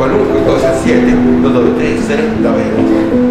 Columna 12, 7, 2, 3, 0, 90.